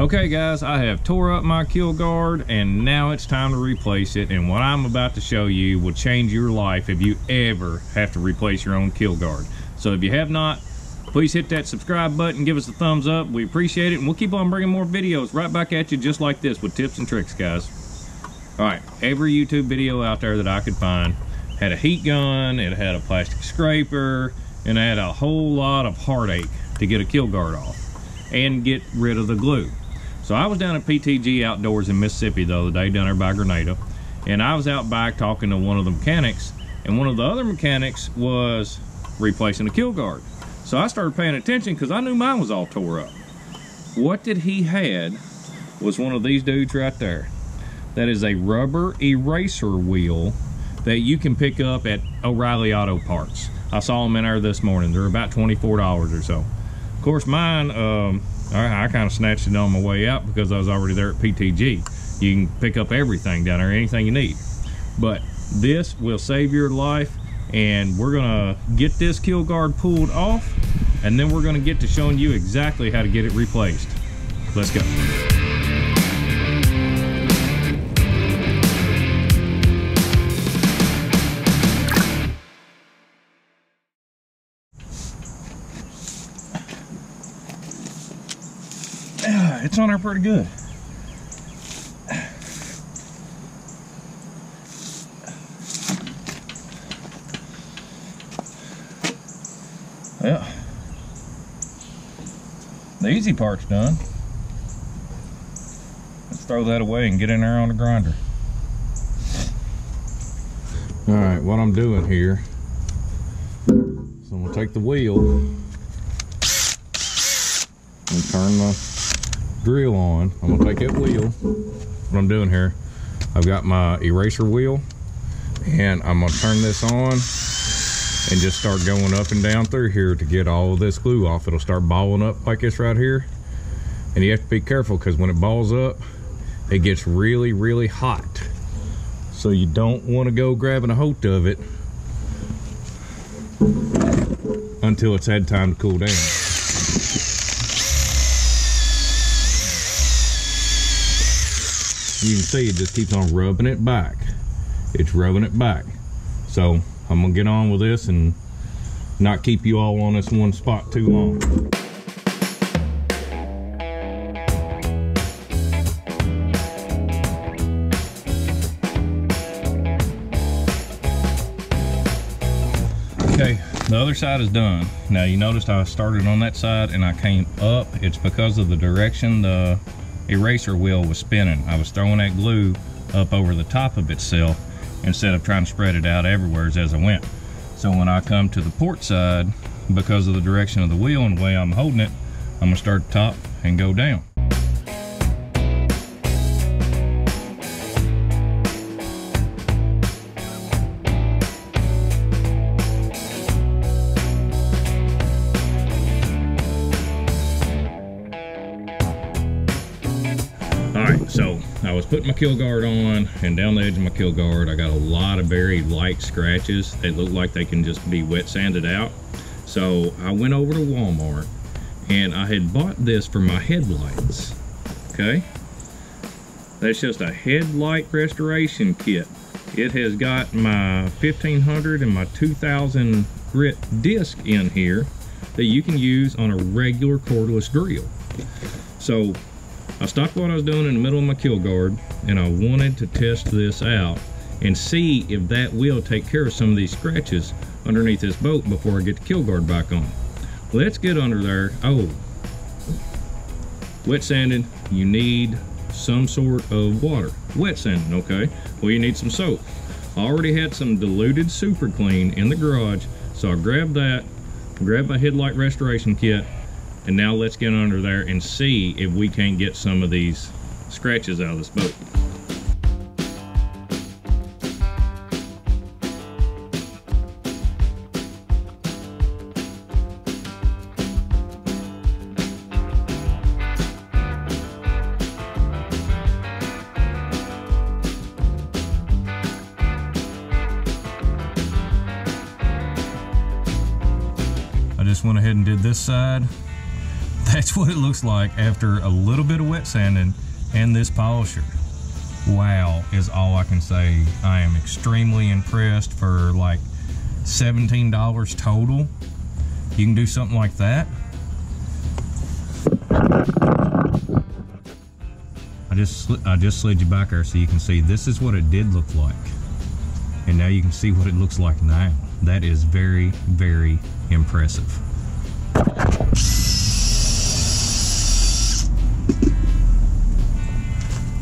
Okay guys, I have tore up my keel guard and now it's time to replace it. And what I'm about to show you will change your life if you ever have to replace your own keel guard. So if you have not, please hit that subscribe button, give us a thumbs up. We appreciate it. And we'll keep on bringing more videos right back at you just like this with tips and tricks, guys. All right, every YouTube video out there that I could find had a heat gun, it had a plastic scraper, and it had a whole lot of heartache to get a keel guard off and get rid of the glue. So I was down at PTG Outdoors in Mississippi the other day, down there by Grenada, and I was out back talking to one of the mechanics, and one of the other mechanics was replacing a keel guard. So I started paying attention because I knew mine was all tore up. What did he had was one of these dudes right there. That is a rubber eraser wheel that you can pick up at O'Reilly Auto Parts. I saw them in there this morning. They're about $24 or so. Of course, mine, um, I, I kind of snatched it on my way out because I was already there at PTG. You can pick up everything down there, anything you need. But this will save your life and we're gonna get this keel guard pulled off and then we're gonna get to showing you exactly how to get it replaced. Let's go. it's on there pretty good. Yeah. The easy part's done. Let's throw that away and get in there on the grinder. All right, what I'm doing here is I'm gonna take the wheel and turn the drill on. I'm gonna take that wheel. What I'm doing here, I've got my eraser wheel and I'm gonna turn this on and just start going up and down through here to get all this glue off. It'll start balling up like this right here. And you have to be careful because when it balls up, it gets really, really hot. So you don't want to go grabbing a hold of it until it's had time to cool down. You can see it just keeps on rubbing it back. It's rubbing it back. So I'm gonna get on with this and not keep you all on this one spot too long. Okay, the other side is done. Now you noticed I started on that side and I came up. It's because of the direction the eraser wheel was spinning. I was throwing that glue up over the top of itself instead of trying to spread it out everywhere as I went. So when I come to the port side, because of the direction of the wheel and the way I'm holding it, I'm gonna start top and go down. I was putting my keel guard on and down the edge of my keel guard, I got a lot of very light scratches. They look like they can just be wet sanded out. So I went over to Walmart and I had bought this for my headlights, okay? That's just a headlight restoration kit. It has got my 1500 and my 2000 grit disc in here that you can use on a regular cordless drill. So I stopped what I was doing in the middle of my keel guard and I wanted to test this out and see if that will take care of some of these scratches underneath this boat before I get the keel guard back on. Let's get under there. Oh, wet sanding, you need some sort of water. Wet sanding, okay. Well, you need some soap. I already had some diluted super clean in the garage, so I grabbed that, grabbed my headlight restoration kit, and now let's get under there and see if we can't get some of these scratches out of this boat. I just went ahead and did this side. That's what it looks like after a little bit of wet sanding and this polisher. Wow is all I can say. I am extremely impressed for like $17 total. You can do something like that. I just I just slid you back there so you can see this is what it did look like. And now you can see what it looks like now. That is very, very impressive.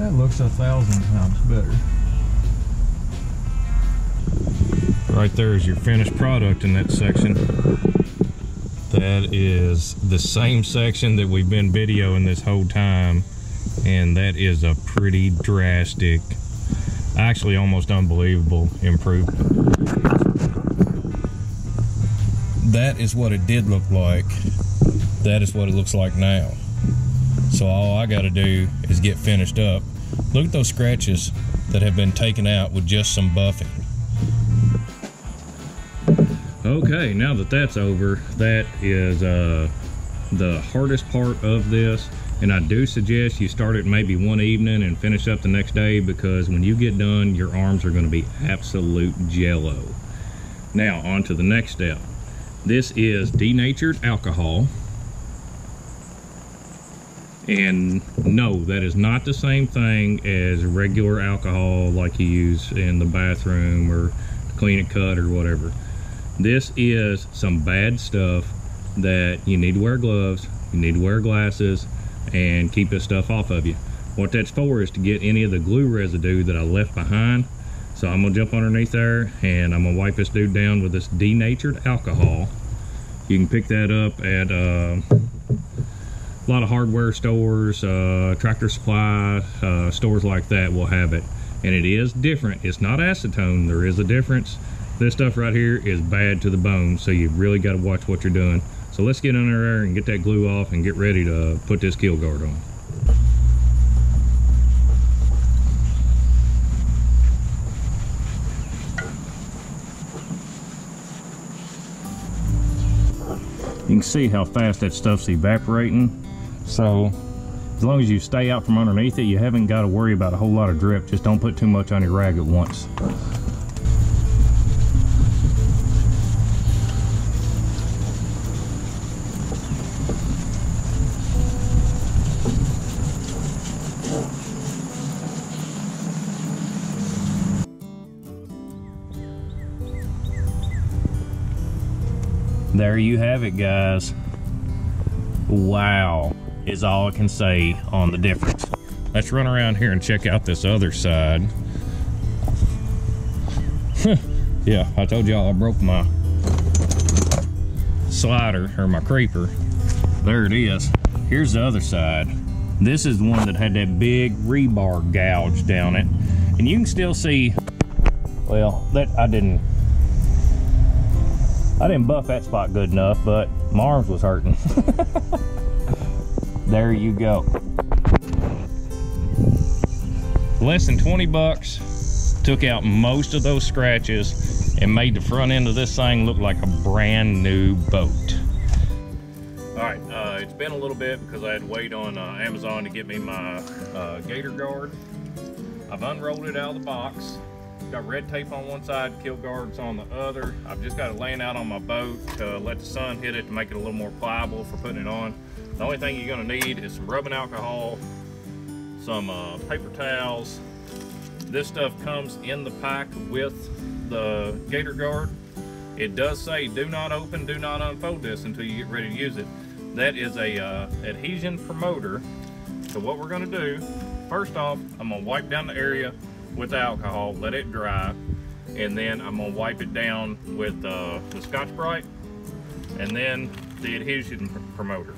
That looks a thousand times better. Right there is your finished product in that section. That is the same section that we've been videoing this whole time. And that is a pretty drastic, actually almost unbelievable improvement. That is what it did look like. That is what it looks like now. So all I got to do is get finished up. Look at those scratches that have been taken out with just some buffing. Okay, now that that's over, that is uh, the hardest part of this. And I do suggest you start it maybe one evening and finish up the next day because when you get done, your arms are going to be absolute jello. Now, on to the next step. This is denatured alcohol. And no, that is not the same thing as regular alcohol like you use in the bathroom or clean a cut or whatever. This is some bad stuff that you need to wear gloves, you need to wear glasses, and keep this stuff off of you. What that's for is to get any of the glue residue that I left behind. So I'm gonna jump underneath there and I'm gonna wipe this dude down with this denatured alcohol. You can pick that up at uh, a lot of hardware stores, uh, tractor supply, uh, stores like that will have it. And it is different. It's not acetone. There is a difference. This stuff right here is bad to the bone. So you really got to watch what you're doing. So let's get under there and get that glue off and get ready to put this keel guard on. You can see how fast that stuff's evaporating. So as long as you stay out from underneath it, you haven't got to worry about a whole lot of drip. Just don't put too much on your rag at once. There you have it, guys. Wow is all I can say on the difference. Let's run around here and check out this other side. yeah, I told y'all I broke my slider or my creeper. There it is. Here's the other side. This is the one that had that big rebar gouge down it. And you can still see, well, that I didn't, I didn't buff that spot good enough, but my arms was hurting. there you go. Less than 20 bucks, took out most of those scratches and made the front end of this thing look like a brand new boat. All right, uh, it's been a little bit because I had to wait on uh, Amazon to get me my uh, gator guard. I've unrolled it out of the box. Got red tape on one side, keel guards on the other. I've just got it laying out on my boat to let the sun hit it to make it a little more pliable for putting it on. The only thing you're gonna need is some rubbing alcohol, some uh, paper towels. This stuff comes in the pack with the gator guard. It does say do not open, do not unfold this until you get ready to use it. That is a uh, adhesion promoter. So what we're gonna do, first off, I'm gonna wipe down the area with alcohol, let it dry, and then I'm gonna wipe it down with uh, the Scotch-Brite, and then the adhesion promoter.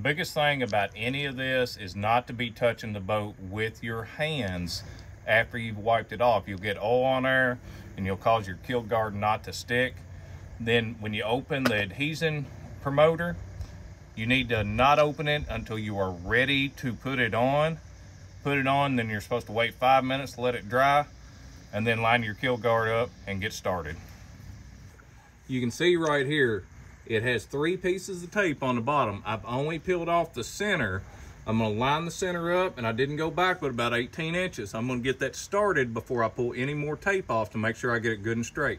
The biggest thing about any of this is not to be touching the boat with your hands after you've wiped it off. You'll get oil on there and you'll cause your keel guard not to stick. Then when you open the adhesion promoter, you need to not open it until you are ready to put it on. Put it on, then you're supposed to wait five minutes let it dry, and then line your keel guard up and get started. You can see right here, it has three pieces of tape on the bottom. I've only peeled off the center. I'm gonna line the center up, and I didn't go back but about 18 inches. I'm gonna get that started before I pull any more tape off to make sure I get it good and straight.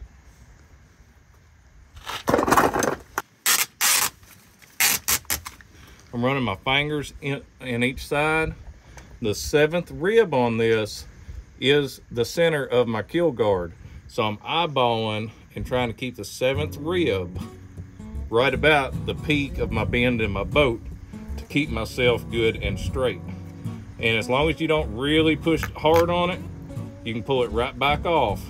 I'm running my fingers in, in each side. The seventh rib on this is the center of my keel guard. So I'm eyeballing and trying to keep the seventh rib right about the peak of my bend in my boat to keep myself good and straight. And as long as you don't really push hard on it, you can pull it right back off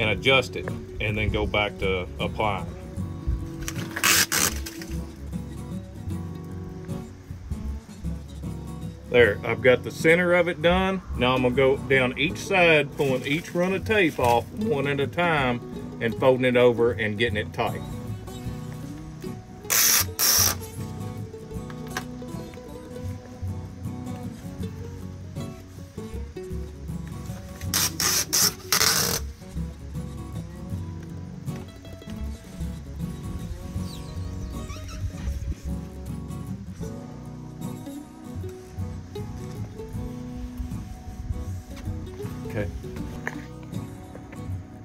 and adjust it and then go back to applying. There, I've got the center of it done. Now I'm gonna go down each side, pulling each run of tape off one at a time and folding it over and getting it tight.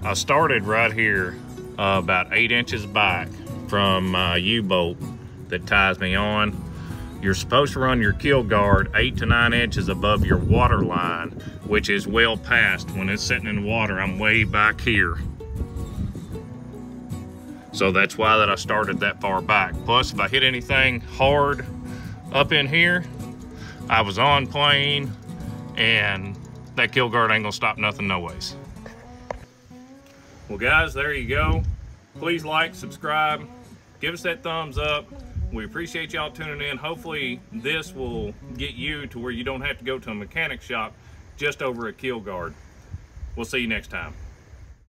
I started right here uh, about eight inches back from my U-bolt that ties me on. You're supposed to run your keel guard eight to nine inches above your water line, which is well past. When it's sitting in water, I'm way back here. So that's why that I started that far back. Plus, if I hit anything hard up in here, I was on plane and that keel guard ain't gonna stop nothing no ways. Well guys, there you go. Please like, subscribe, give us that thumbs up. We appreciate y'all tuning in. Hopefully this will get you to where you don't have to go to a mechanic shop just over a keel guard. We'll see you next time.